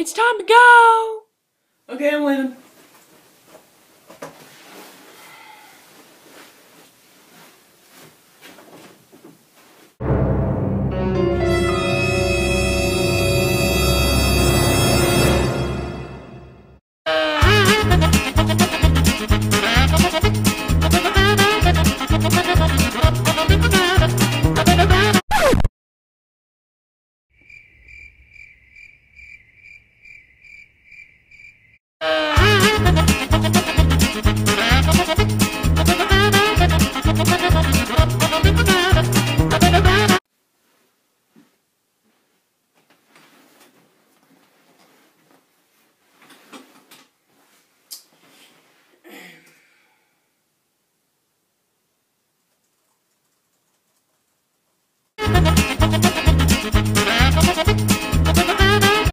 It's time to go! Okay, I'm leaving.